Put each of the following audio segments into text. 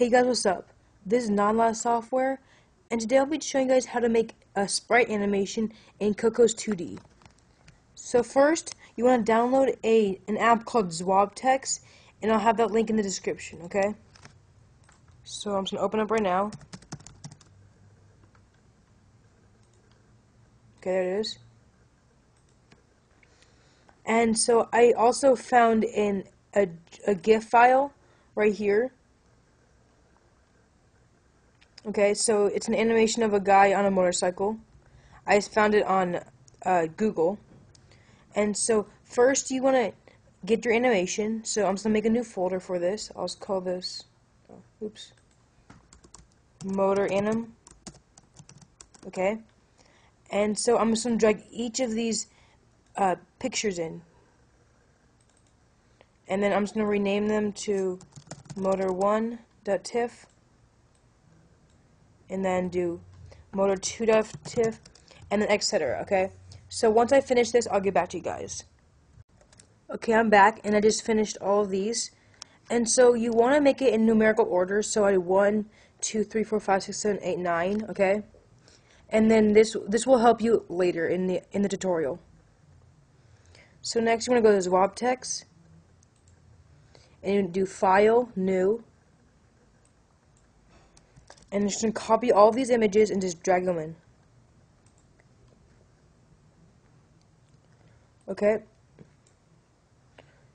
Hey guys, what's up? This is Nine Lives Software, and today I'll be showing you guys how to make a sprite animation in Cocos 2D. So first, you want to download a an app called Zwoptex, and I'll have that link in the description, okay? So I'm just going to open up right now. Okay, there it is. And so I also found in a, a GIF file right here Okay, so it's an animation of a guy on a motorcycle. I found it on uh, Google. And so first you want to get your animation. So I'm just going to make a new folder for this. I'll just call this, oh, oops, motor anim. Okay. And so I'm just going to drag each of these uh, pictures in. And then I'm just going to rename them to motor1.tiff and then do motor 2 tiff, and then etc. Okay, so once I finish this, I'll get back to you guys. Okay, I'm back, and I just finished all of these. And so you want to make it in numerical order. So I 1, 2, 3, 4, 5, 6, 7, 8, 9. Okay, and then this this will help you later in the in the tutorial. So next you want to go to Zwoptex, and do File, New, and just gonna copy all these images and just drag them in. Okay.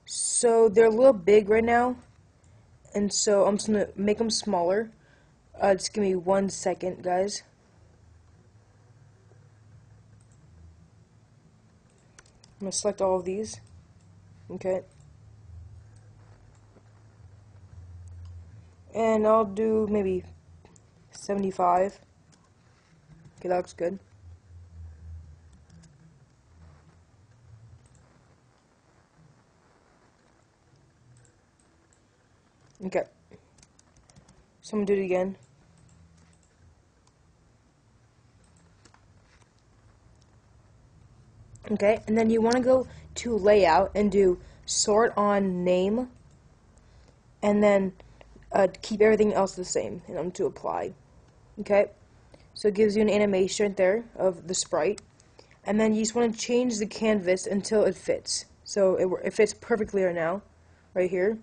So they're a little big right now, and so I'm just gonna make them smaller. Uh, just give me one second, guys. I'm gonna select all of these. Okay. And I'll do maybe 75. Okay, that looks good. Okay. So I'm gonna do it again. Okay, and then you want to go to layout and do sort on name and then uh, keep everything else the same and I'm to apply. Okay, so it gives you an animation there of the sprite, and then you just want to change the canvas until it fits. So it, it fits perfectly right now, right here.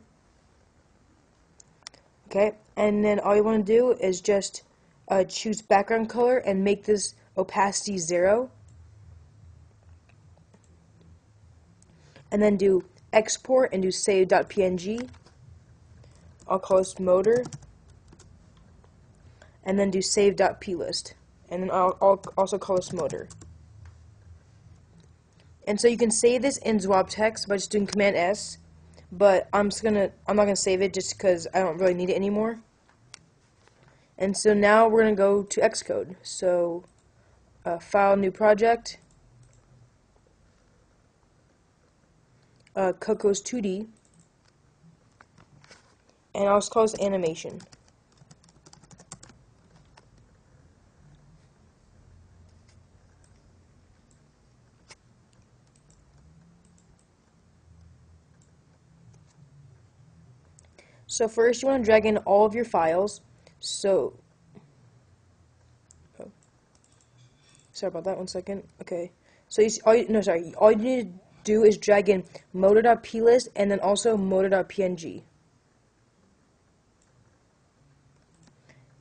Okay, and then all you want to do is just uh, choose background color and make this opacity zero. And then do export and do save.png. I'll call this motor and then do save.plist. And then I'll, I'll also call this motor. And so you can save this in Zwoptex by just doing Command S, but I'm just gonna I'm not gonna save it just because I don't really need it anymore. And so now we're gonna go to Xcode. So uh, File, New Project, uh, Cocos 2D, and I'll just call this Animation. So first you want to drag in all of your files. So, oh, sorry about that. One second. Okay. So you, all you, no, sorry. All you need to do is drag in motor.plist and then also motor.png.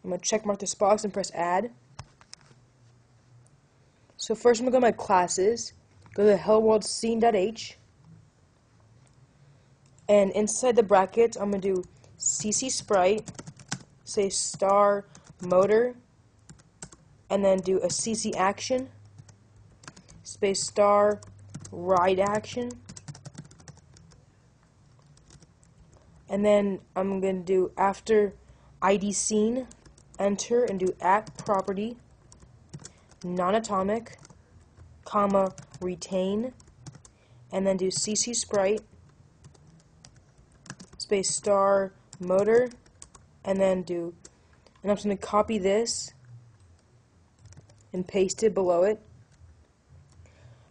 I'm gonna check mark this box and press add. So first I'm gonna go to my classes, go to hello world and inside the brackets I'm gonna do CC Sprite, say star motor, and then do a CC action, space star ride action, and then I'm going to do after ID scene, enter and do at property, non-atomic, comma, retain, and then do CC Sprite, space star motor, and then do, and I'm just going to copy this and paste it below it.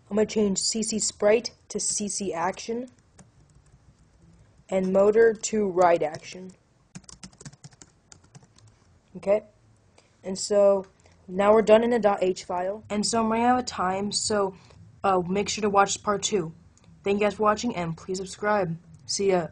I'm going to change CC Sprite to CC Action and motor to ride action. Okay? And so now we're done in a .h file. And so I'm running out of time, so uh, make sure to watch part two. Thank you guys for watching, and please subscribe. See ya.